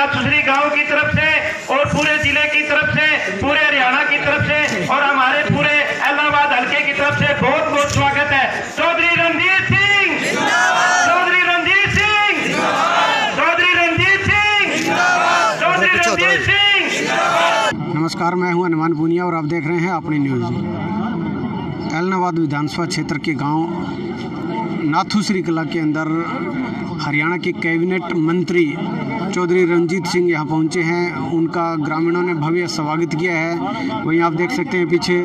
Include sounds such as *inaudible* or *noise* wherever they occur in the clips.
नाथुश्री गाँव की तरफ़ से और पूरे ज़िले की तरफ़ से पूरे हरियाणा की तरफ़ से और हमारे पूरे इलाहाबाद हल्के की तरफ़ से बहुत बहुत स्वागत है। चौधरी रणजीत सिंह! चौधरी रणजीत सिंह! चौधरी रणजीत सिंह! चौधरी रणजीत सिंह! नमस्कार मैं हूँ हनुमान पूनिया और आप देख रहे हैं अपनी न्यूज़। एलनाबाद विधानसभा क्षेत्र के गाँव नाथुश्री कला के अंदर हरियाणा के कैबिनेट मंत्री चौधरी रंजीत सिंह यहाँ पहुँचे हैं। उनका ग्रामीणों ने भव्य स्वागत किया है। वहीं आप देख सकते हैं पीछे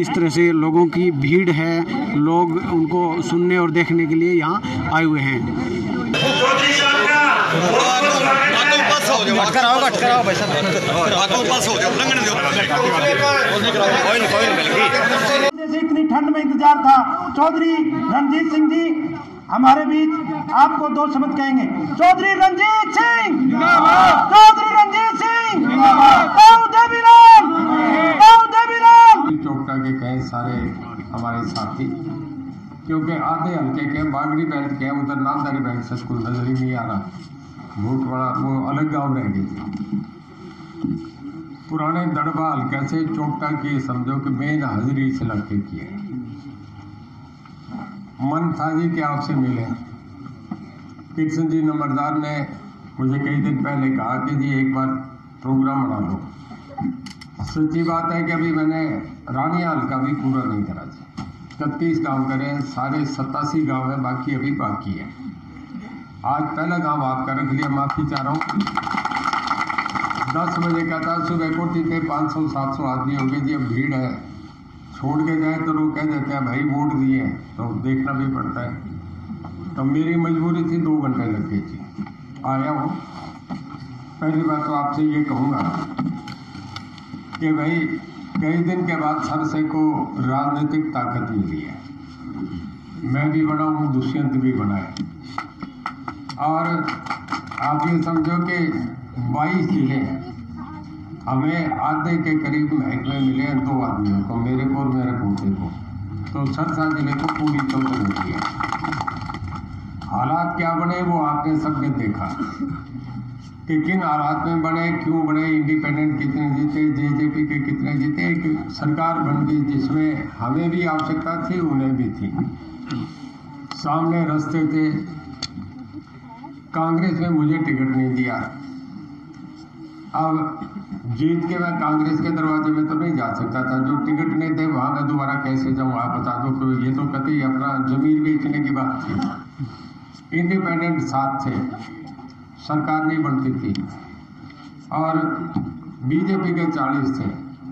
इस तरह से लोगों की भीड़ है। लोग उनको सुनने और देखने के लिए यहाँ आए हुए हैं। चौधरी साहब का बहुत बहुत स्वागत है पास हो जाओ कराओ कट कराओ भाई साहब। आगो पास हो जाओ लंघने दो कोई नहीं कोई नहीं मिल गई जैसे इतनी ठंड में इंतज़ार था चौधरी रणजीत सिंह जी हमारे बीच आपको दो शब्द कहेंगे। चौधरी रंजीत सिंह। चौधरी रंजीत सिंह। चौकटा के कई सारे हमारे साथी क्योंकि आधे हल्के के बागड़ी बेल्ट के हैं, उधर नामदारी बेल्ट से स्कूल नज़र ही नहीं आ रहा बहुत बड़ा वो अलग गाँव रह गई थी पुराने दड़बा हल्के से चौकटा की समझो कि मेन हाजिरी इस इलाके की है मन था जी कि आपसे मिले। कृष्ण जी नंबरदार ने मुझे कई दिन पहले कहा कि जी एक बार प्रोग्राम बना लो। सच्ची बात है कि अभी मैंने रानिया का भी पूरा नहीं करा जी। इकतीस गाँव करे सारे सतासी गाँव है, बाकी अभी बाकी है। आज पहला गाँव आपका रख लिया, माफ़ी चाह रहा हूँ। दस बजे का था, सुबह को थे पाँच सौ, सात सौ आदमी होंगे जी, अब भीड़ है। छोड़ के जाए तो लोग कह देते हैं भाई वोट दिए हैं, तो देखना भी पड़ता है। तो मेरी मजबूरी थी दो घंटे लग गई थी। आया हूँ। पहली बात तो आपसे ये कहूँगा कि भाई कई दिन के बाद सरसे को राजनीतिक ताकत मिली है। मैं भी बना हूँ दुष्यंत भी बना है। और आप ये समझो कि 22 ज़िले हैं। हमें आधे के करीब महकमे मिले हैं दो आदमियों को, मेरे को और मेरे पोते को। तो सरसा ज़िले को पूरी चौधर मिली है। हालात क्या बने, वो आपने सबने देखा। कि किन हालात में बने, क्यों बने? इंडिपेंडेंट कितने जीते जेजेपी के कितने जीते? एक सरकार बन गई जिसमें हमें भी आवश्यकता थी, उन्हें भी थी। सामने रस्ते थे। कांग्रेस ने मुझे टिकट नहीं दिया। अब जीत के मैं कांग्रेस के दरवाजे में तो नहीं जा सकता था। जो टिकट नहीं थे, वहाँ मैं दोबारा कैसे जाऊँ, आप बता दो। कि ये तो कतई अपना ज़मीन बेचने की बात थी। इंडिपेंडेंट साथ थे। सरकार नहीं बनती थी। और बीजेपी के चालीस थे।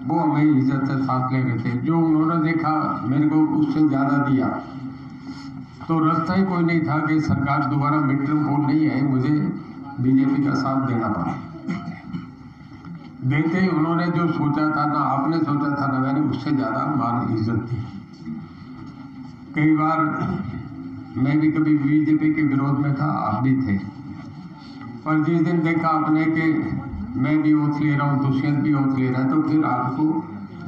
वो हमें इज़्ज़त से साथ ले रहे थे। जो उन्होंने देखा, मेरे को उससे ज़्यादा दिया। तो रास्ता ही कोई नहीं था कि सरकार दोबारा मिड टर्म नहीं है मुझे बीजेपी का साथ देना पड़ा। ही उन्होंने जो सोचा था, ना आपने सोचा था ना मैंने, उससे ज़्यादा मान इज़्ज़त थी कई बार मैं भी कभी बीजेपी के विरोध में था, आप भी थे। पर जिस दिन देखा आपने कि मैं भी ओथ ले रहा हूँ, दुष्यंत भी ओथ ले रहा है तो फिर आपको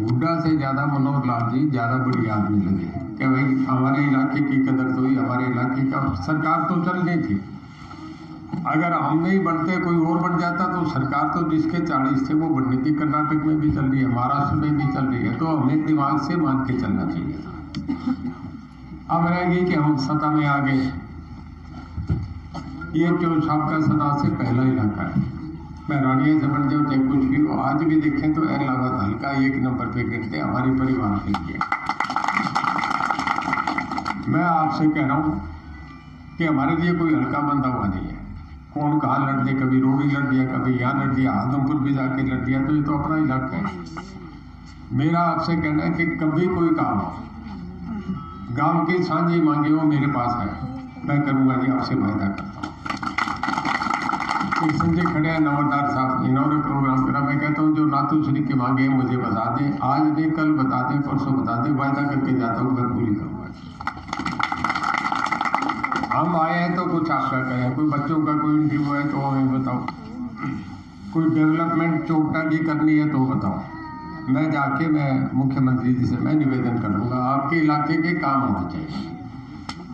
हुड्डा से ज़्यादा मनोहर लाल जी ज़्यादा बड़ी आदमी लगे। क्या भाई, हमारे इलाके की कदर तो हुई, हमारे इलाके का सरकार तो चल रही थी। अगर हम नहीं बनते, कोई और बन जाता तो सरकार तो जिसके चालीस थे, वो बननी थी कर्नाटक में भी चल रही है, महाराष्ट्र में भी चल रही है तो हमें दिमाग से मान के चलना चाहिए था। अब रह गई कि हम सत्ता में आ गए। ये जो साहब का सदा से पहला इलाका है। मैं रानिया से बन जाऊँ चाहे कुछ भी हो, आज भी देखें तो इलाहाबाद हल्का एक नंबर पे गिरते हमारे परिवार के लिए। मैं आपसे कह रहा हूँ कि हमारे लिए कोई हल्का बंदा हुआ नहीं है। कौन कहाँ लड़ दिया? कभी रोड़ी लड़ दिया, कभी यहाँ लड़ दिया, आदमपुर भी जाके लड़ दिया तो ये तो अपना इलाका है। मेरा आपसे कहना है कि कभी कोई काम हो, गाँव की सांझी मांगे वो मेरे पास है। मैं करूँगा जी, आपसे वायदा करता हूँ। कृष्ण जी खड़े हैं नवरदार साहब इन्होंने प्रोग्राम करा। मैं कहता हूँ, जो नातू श्री की मांगे हैं, मुझे बता दें। आज नहीं, कल बता दें, परसों बता दें, वायदा करके जाता हूँ, मैं पूरी करूँगा हम आए हैं तो कुछ आपका करें। कोई बच्चों का कोई इंटरव्यू है तो हमें बताओ। कोई डेवलपमेंट चौकटा की करनी है तो बताओ। मैं जाके मैं मुख्यमंत्री जी से मैं निवेदन करूँगा, आपके इलाके के काम होना चाहिए।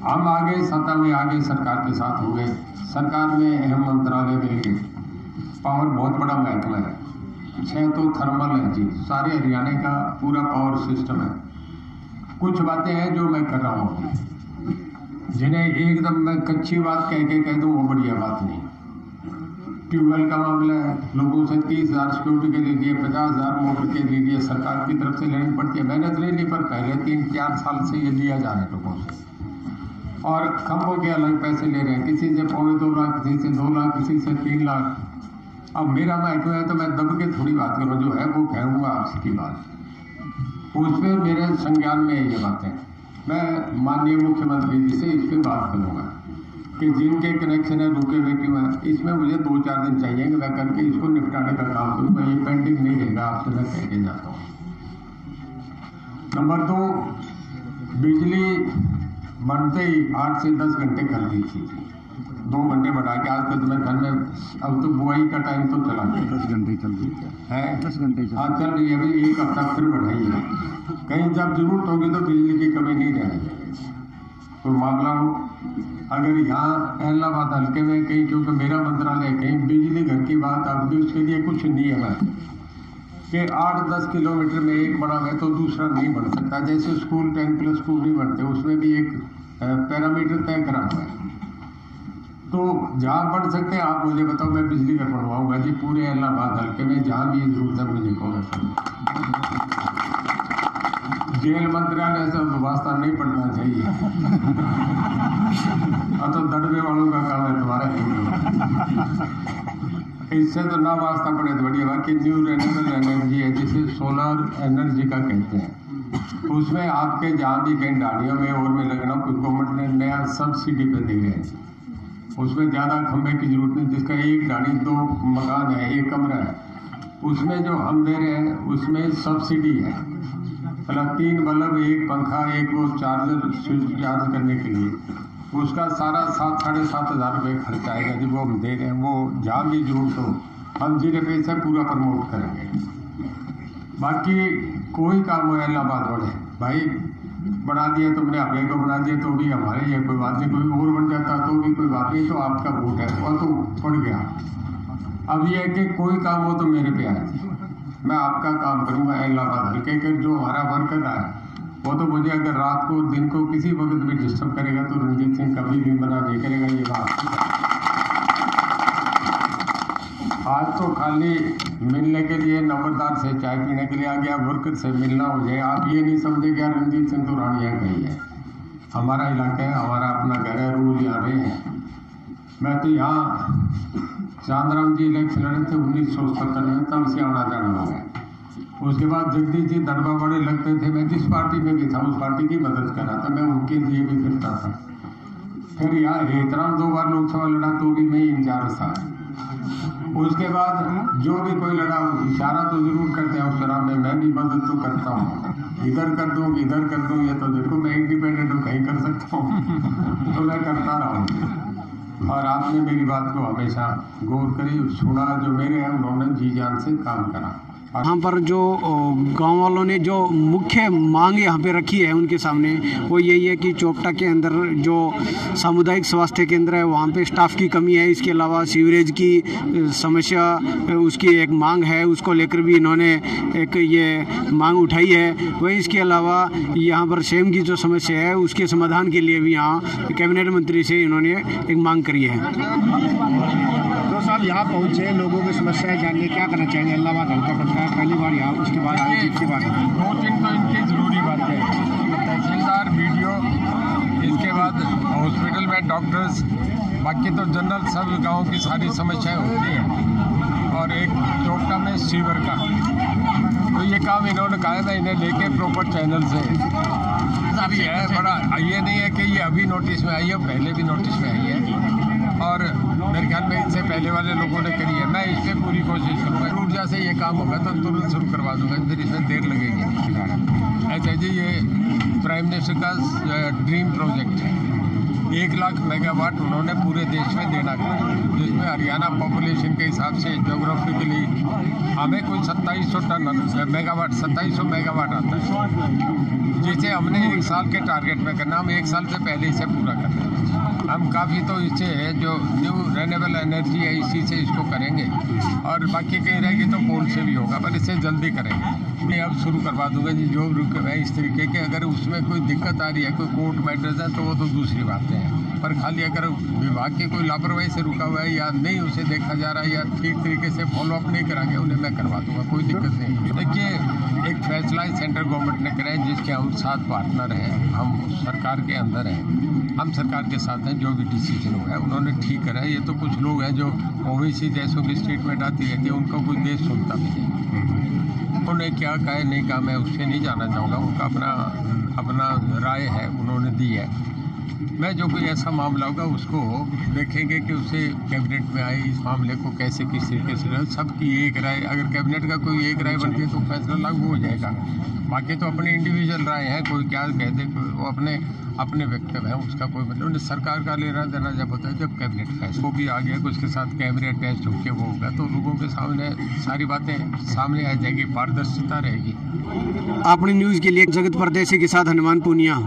हम आगे, सत्ता में आगे, सरकार के साथ हो गए। सरकार में अहम मंत्रालय मिल गए पावर बहुत बड़ा महत्व है। छह तो थर्मल है जी। सारे हरियाणा का पूरा पावर सिस्टम है। कुछ बातें हैं जो मैं कर रहा हूँ। जिन्हें एकदम मैं कच्ची बात कह के कह दूँ, वो बढ़िया बात नहीं। ट्यूबवेल का मामला है, लोगों से तीस हज़ार सिक्योरिटी के दे दिए, पचास हज़ार मोटर के दे दिए, सरकार की तरफ़ से लेनी पड़ती है मेहनत ले ली, पर पहले तीन चार साल से ये लिया जा रहा है लोगों से। और खंभों के अलग पैसे ले रहे हैं, किसी से पौने दो लाख, किसी से दो लाख, किसी से तीन लाख। अब मेरा महत्व है तो मैं दब के थोड़ी बात करूँ, जो है वो कहूँगा आपकी बात। उसमें मेरे संज्ञान में ये बातें मैं माननीय मुख्यमंत्री जी से इस पर बात करूँगा कि जिनके कनेक्शन है रुके हुए क्यों हैं, इसमें मुझे दो चार दिन चाहिए कि मैं करके इसको निपटाने का काम करूँ। मैं ये पेंडिंग नहीं रहेगा आपसे मैं कह के जाता हूँ। नंबर दो बिजली बढ़ते ही आठ से दस घंटे कर दी थी। दो घंटे बढ़ा के आज तक मैं घर में अब तो बुआई का टाइम तो चला गया। दस घंटे चल रही है? दस घंटे हाँ चल रही है अभी एक हफ़्ता फिर बढ़ाई है। कहीं जब ज़रूरत होगी तो बिजली की कमी नहीं रहेगी। तो मामला हो अगर यहाँ इलाहाबाद हल्के में कहीं क्योंकि मेरा मंत्रालय कहीं बिजली घर की बात अब भी उसके लिए कुछ नियम है कि आठ दस किलोमीटर में एक बड़ा है तो दूसरा नहीं बढ़ सकता। जैसे स्कूल टेन प्लस स्कूल नहीं बढ़ते उसमें भी एक पैरामीटर तय करा हुआ है। तो जहाँ पढ़ सकते हैं, आप मुझे बताओ, मैं बिजली घर पढ़वाऊँगा जी, पूरे इलाहाबाद हल्के में, जहाँ भी ज़रूरत है, मुझे मैं जेल मंत्रालय से वास्ता नहीं पढ़ना चाहिए। *laughs* अब तो दड़बे वालों का काम है, तुम्हारा इससे तो ना वास्ता पड़े तो बढ़िया, बाकी न्यू रेन्यूएबल एनर्जी है, जिसे सोलर एनर्जी का कहते हैं। उसमें आपके जहाँ भी कहीं डालियों में और में लगना कुछ गवर्नमेंट ने नया सब्सिडी पे दे रहे हैं। उसमें ज़्यादा खंभे की ज़रूरत नहीं, जिसका एक डाली दो मकान है, एक कमरा है। उसमें जो हम दे रहे हैं, उसमें सब्सिडी है। मतलब तीन बल्ब, एक पंखा, एक वो चार्जर स्विच चार्ज करने के लिए। उसका सारा सात, साढ़े सात हज़ार रुपये खर्च आएगा, जो वो हम दे रहे हैं, वो जहाँ भी ज़रूरत हो, हम ज़िले पे पूरा प्रमोट करेंगे। बाकी कोई काम हो, इलाहाबाद बढ़े भाई, बना दिया तुमने, अपने को बना दिया तो भी हमारे लिए कोई बात नहीं, कोई और बन जाता तो भी कोई बात नहीं तो आपका वोट है वो तो पड़ गया। अब ये है कि कोई काम हो तो मेरे पे आए। मैं आपका काम करूँगा, इलाहाबाद हल्के के, जो हमारा वर्कर है वो तो मुझे अगर रात को, दिन को किसी वक्त भी डिस्टर्ब करेगा तो रणजीत सिंह कभी भी मना नहीं करेगा, ये बात। आज तो खाली मिलने के लिए नंबरदार से चाय पीने के लिए आ गया वर्कर से मिलना हो जाए। आप ये नहीं समझे क्या रणजीत सिंह तो रानिया कही है। हमारा इलाका है, हमारा अपना घर है, रूल यहाँ रहे हैं। मैं तो यहाँ चांदराम जी इलेक्शन लड़े थे, उन्नीस सौ सत्तर में, तब से आना जाना हो गया। उसके बाद जगदीश जी दड़बा बड़े लगते थे, मैं जिस पार्टी में भी था, उस पार्टी की मदद कर रहा था, मैं उनके लिए भी फिरता था। फिर यहाँ हेतराम दो बार लोकसभा लड़ा तो भी मैं इंचार्ज था। उसके बाद जो भी कोई लड़ा इशारा तो ज़रूर करते हैं उस शराब में मैं भी मदद तो करता हूँ। इधर कर दूँ, इधर कर दूँ, ये तो देखो, मैं इंडिपेंडेंट हूँ, कहीं कर सकता हूँ। *laughs* तो मैं करता रहा और आपने मेरी बात को हमेशा गौर करी सुना जो मेरे हैं, उन्होंने जी जान से काम करा। यहाँ पर जो गाँव वालों ने जो मुख्य मांग यहाँ पे रखी है उनके सामने, वो यही है कि चोपटा के अंदर जो सामुदायिक स्वास्थ्य केंद्र है, वहाँ पे स्टाफ की कमी है। इसके अलावा सीवरेज की समस्या उसकी एक मांग है, उसको लेकर भी इन्होंने एक ये मांग उठाई है। वही इसके अलावा यहाँ पर सेम की जो समस्या है, उसके समाधान के लिए भी यहाँ कैबिनेट मंत्री से इन्होंने एक मांग करी है। साल यहाँ पहुँचे लोगों की समस्याएँ जानने क्या करना चाहिए इलाहाबाद हल्का पड़ता है। पहली बार यहाँ उसके बाद आगे जीत के बाद दो तीन तो इनकी ज़रूरी बातें हैं। तहसीलदार वीडियो इसके बाद हॉस्पिटल में डॉक्टर्स बाकी तो जनरल सब गाँव की सारी समस्याएँ होती हैं। और एक चौका में सीवर का। तो ये काम इन्होंने कहा था इन्हें लेके प्रॉपर चैनल से। अभी है बड़ा ये नहीं है कि ये अभी नोटिस में आई है पहले भी नोटिस में आई है। और मेरे ख्याल में इससे पहले वाले लोगों ने करी है। मैं इस पर कोशिश करूँगा। ऊर्जा से ये काम होगा तो तुरंत शुरू करवा दूँगा। फिर इसमें देर लगेगी। ऐसा जी, ये प्राइम मिनिस्टर का ड्रीम प्रोजेक्ट है। एक लाख मेगावाट उन्होंने पूरे देश में देना है जिसमें हरियाणा पॉपुलेशन के हिसाब से जोग्राफिकली हमें कोई सत्ताईस सौ टन मेगावाट सत्ताईस सौ मेगावाट आता है। जिसे हमने एक साल के टारगेट में करना, हम एक साल से पहले इसे पूरा कर रहे हम काफ़ी तो इससे जो न्यू रेनेबल एनर्जी है, इसी से इसको करेंगे। और बाकी कहीं रहेगी तो कोल से भी होगा, पर इसे जल्दी करेंगे। मैं अब शुरू करवा दूँगा जी, जो रुक है इस तरीके के, अगर उसमें कोई दिक्कत आ रही है, कोई कोर्ट मैटर्स है तो वो तो दूसरी बातें हैं। पर खाली अगर विभाग की कोई लापरवाही से रुका हुआ है या नहीं, उसे देखा जा रहा है या ठीक तरीके से फॉलोअप नहीं करा गया, उन्हें मैं करवा दूँगा, कोई दिक्कत नहीं। देखिए, एक फैसला सेंट्रल गवर्नमेंट ने करा है जिसके हम साथ पार्टनर हैं, हम सरकार के अंदर हैं, हम सरकार के साथ हैं, जो भी डिसीज़न हुआ है, उन्होंने ठीक करा है। ये तो कुछ लोग हैं जो ओवैसी देशों की स्टेटमेंट आती रहती है, उनका कोई देश सुनता भी नहीं उन्होंने क्या कहा, नहीं कहा, मैं उससे नहीं जाना चाहूँगा। उनका अपना अपना राय है, उन्होंने दी है। मैं जो कोई ऐसा मामला होगा, उसको देखेंगे कि उसे कैबिनेट में आए, इस मामले को कैसे, किस तरीके से सबकी एक राय, अगर कैबिनेट का कोई एक राय बनती है तो फैसला लागू हो जाएगा। बाकी तो अपने इंडिविजुअल राय है, कोई क्या कह दे वो अपने अपने व्यक्तित्व है, उसका कोई मतलब नहीं। सरकार का लेना देना जब होता है, जब कैबिनेट फैसला वो भी आ गया कि उसके साथ कैमरे अटैच होकर वो होगा। तो लोगों के सामने सारी बातें सामने आ जाएगी, पारदर्शिता रहेगी। अपनी न्यूज़ के लिए जगत परदेसी के साथ हनुमान पूनिया।